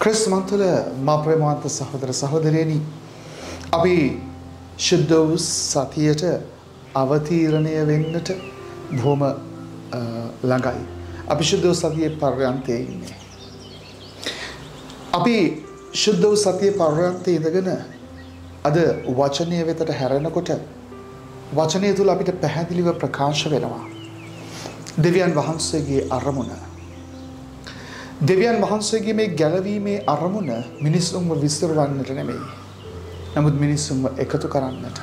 ක්‍රිස්මන්තුල මා ප්‍රේමවන්ත සහෝදර සහෝදරයනි අපි ශුද්ධ වූ සතියට අවතීරණය වෙන්නට බොහොම ළඟයි. අපි ශුද්ධ වූ සතියේ පර්යන්තයේ ඉන්නේ. අපි ශුද්ධ වූ සතියේ පර්යන්තයේ ඉඳගෙන අද වචනය වෙතට හැරෙනකොට වචනය තුළ අපිට පැහැදිලිව ප්‍රකාශ වෙනවා. දෙවියන් වහන්සේගේ අරමුණ. දෙවියන් වහන්සේගේ මේ ගැලවීමේ අරමුණ මිනිස්සුන්ව විස්තරවන්නට නෙමෙයි. නමුත් මිනිස්සුන්ව එකතු කරන්නට.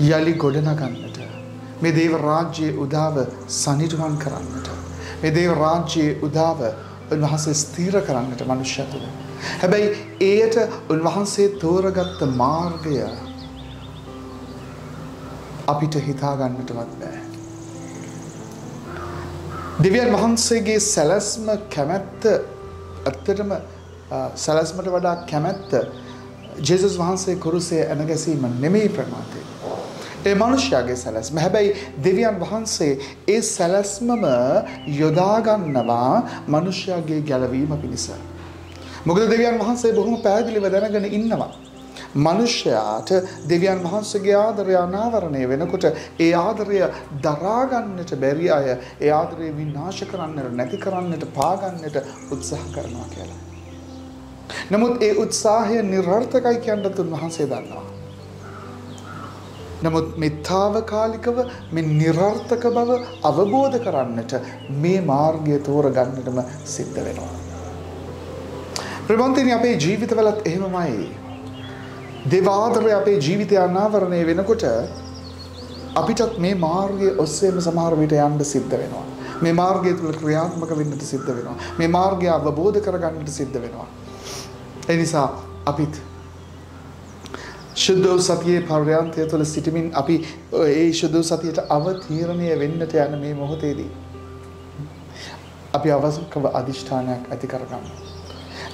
යළි ගොඩනගන්නට. මේ දේව රාජ්‍යයේ උදාව සනිටුවන් කරන්නට. මේ දේව රාජ්‍යයේ උදාව උන්වහන්සේ ස්ථීර කරන්නට මනුෂ්‍ය තුළ. හැබැයි ඒයට උන්වහන්සේ තෝරගත්ත මාර්ගය අපිට හිතාගන්නටවත් බෑ. දෙවියන් වහන්සේගේ සැලැස්ම කැමැත්ත ඇත්තටම සැලැස්මට වඩා කැමැත්ත ජෙසුස් වහන්සේ කුරුසේ ඇනගැසීම නෙමෙයි ප්‍රමාතය. ඒ මනුෂ්‍යයාගේ සැලැස්ම හැබැයි දෙවියන් වහන්සේ ඒ සැලැස්මම යොදාගන්නවා මනුෂ්‍යයාගේ ගැලවීම පිණිස. මොකද දෙවියන් වහන්සේ බොහොම පැහැදිලිව දැනගෙන ඉන්නවා. මනුෂ්‍යයාට දෙවියන් වහන්සේගේ ආදරය අනාවරණය වෙනකොට ඒ ආදරය දරාගන්නට බැරි අය ඒ ආදරය විනාශ කරන්නට නැති කරන්නට පාගන්නට උත්සාහ කරනවා කියලා. නමුත් ඒ උත්සාහය නිර්ර්ථකයි කියන්නත් උන්වහන්සේ දන්නවා. නමුත් මෙත්තාවකාලිකව මෙ නිරර්ථක බව අවබෝධ කරන්නට මේ මාර්ගය තෝරගන්නටම සිද්ධ වෙනවා. ප්‍රබන්තිනි අපේ ජීවිතවලත් එහෙමමයි. දෙවාදරය අපේ ජීවිතය අනාවරණය වෙනකොට අපිටත් මේ මාර්ගය ඔස්සේම සමහර විට යන්න සිද්ධ වෙනවා. මේ මාර්ගය තුළ ක්‍රියාත්මක වෙන්නට සිද්ධ වෙනවා. මේ මාර්ගය අවබෝධ කරගන්නට සිද්ධ වෙනවා. එනිසා අපිත් ශුද්ධ වූ සතියේ පර්යන්තය තුළ සිටිමින් අපි ඒ ශුද්ධ වූ සතියට අවතීරණය වෙන්නට යන මේ මොහොතේදී අපි අවසකව අධිෂ්ඨානයක් ඇති කරගන්න.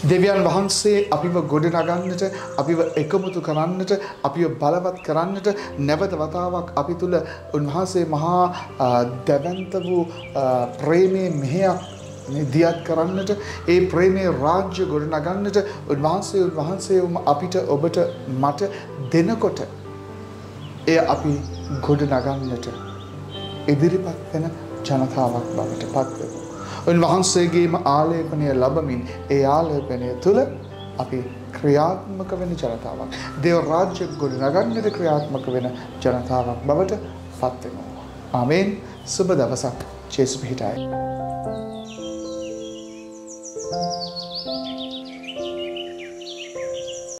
දෙවියන් වහන්සේ අපිව ගොඩ නගන්නට අපිව එකමුතු කරන්නට අපිව බලවත් කරන්නට නැවත වතාවක් අපි තුළ උන්වහන්සේ මහා දැවන්ත වූ ප්‍රේමය මෙහෙයක් දියත් කරන්නට ඒ ප්‍රේමේ රාජ්‍ය ගොඩ නගන්නට උන්වහන්සේ උන්වහන්සේම අපිට ඔබට මට දෙනකොට එය අපි ගොඩ නගන්නට ඉදිරිපත් වෙන ජනතාවක් බවට පත්වෙමු. උන්වහන්සේගේම ආලේපනය ලබමින් ඒ ආලේපනය තුළ අපි ක්‍රියාත්මක වෙන ජනතාවක්. දෙව රාජ්‍ය ගොඩ නගන්නට ක්‍රියාත්මක වෙන ජනතාවක් බවට පත්වෙනවා. ආමෙන් සුබ දවසක් චේසු පිහිටයි. Thank you.